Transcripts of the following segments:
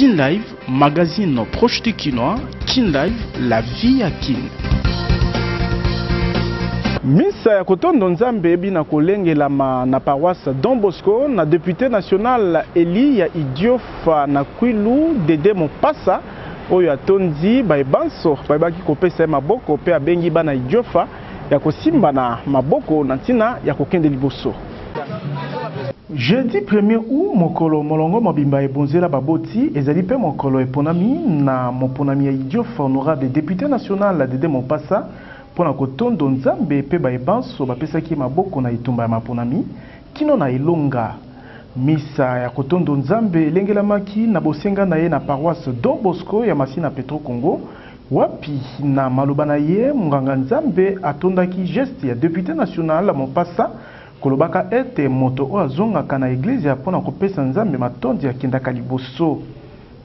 Kin Live, magazine proche du Kinois, Kin Live, la vie à Kin. misa ya kotondo nzambe bina kolengelama na paroisse don bosco na depute national eli ya idiofa na kwilu dede mopasa oyo atondi baye banso bayebaki kopesa ye maboko mpe abengi bana idiofa ya kosimbana maboko na ntina ya kokende liboso. Jeudi 1er aout, mokolo molongo mobimba ebonzela baboti, ezali mpe mokolo eponami na moponami ya Idiof honorable depute national Dede Mopasa mpo na kotondo Nzambe mpe baye banso bapesaki ye maboko na etumba ya maponami kino na elonga. Misa ya kotondo Nzambe elengelamaki na bosenga na ye na paroisse Don Bosco ya Masina Petro-Congo Wapi na maloba na ye monganga Nzambe atondaki geste ya depute national Mopasa kolobaka ete moto oyo azongaka na eglezia mpo na kopesa Nzambe matondi akendaka liboso?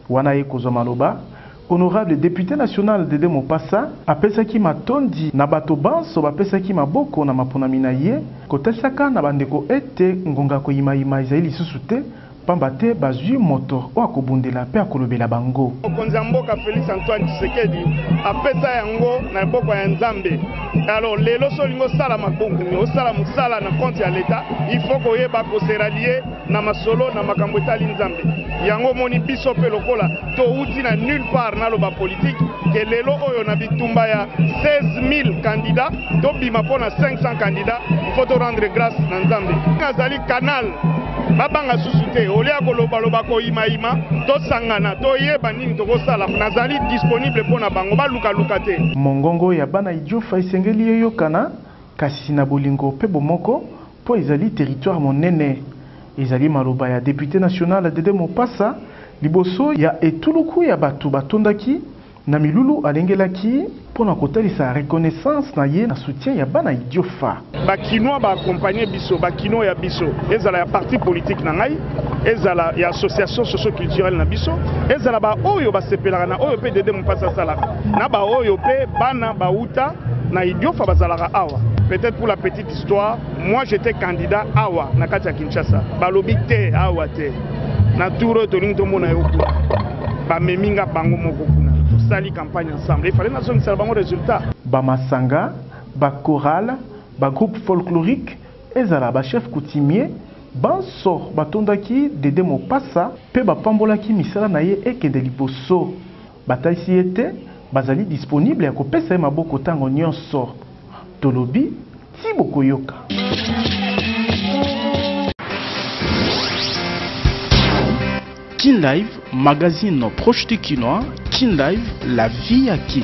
Wana aye kozwa maloba, honorable depute national Dede Mopasa apesaki matondi na bato banso bapesaki maboko na maponami na ye, kotasaka na bandeko ete ngonga ya koyimayima ezali lisusu te. Pamba te bazwi moto oyo akobundela mpe akolobela bango. Mokonzi ya mboka Felix Antoine Tshisekedi apesa yango na loboko ya Nzambe. Alors lelo soki olingi osala makomi, osala mosala na compte ya l'etat, il faut koyeba ko se rallier na masolo na makambo etali Nzambe. Yango omoni biso mpe lokola. Towuti na nulle part naloba politique ke lelo oyo na bitumba ya 16000 candidats tobima mpo na 500 candidats il faut to rendre grâce na Nzambe. Nazali canal babanga susu te ole ya kolobaloba koyimayima tosangana toyeba nini tokosala nazali disponible mpo na bango balukaluka te mongongo ya bana idiofa esengeli eyokana kasi na bolingo mpe bomoko Mpo ezali teritware monene, ezali maloba ya depute national Dede Mopasa liboso ya etuluku ya bato batondaki na milulu alengelaki mpo na kotalisa reconnaissance na ye na soutien ya bana Idiofa. Ba kinois ba accompagner biso, ba kinois ya biso, ezala ya parti politique na ngai, ezala ya association socio-culturelle na biso, ezala ba oyo basepelaka na oyo mpe Dede Mopasa asalaka, na ba oyo mpe bana bawuta na Idiofa bazalaka awa. Peut-etre pour la petite. histoire moi j'étais candidat awa na kati ya kinshasa balobi te awa te na tour oyo tolingi tomona yo kuna bamemi nga bango moko kuna tosali campagne ensemble efale nazongisela bango résultat bamasanga bacorale bagroupe folklorique ezala bachef coutumier banso batondaki dede mopasa mpe bapambolaki misala na ye ekende liboso Batalisi ye ete bazali disponible ya kopesa ye maboko ntango nyonso. Tolobi, Tii bokoyoka. Kin Live, magazine proche du Kinois, Kin Live, la vie ya Kin.